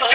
Yo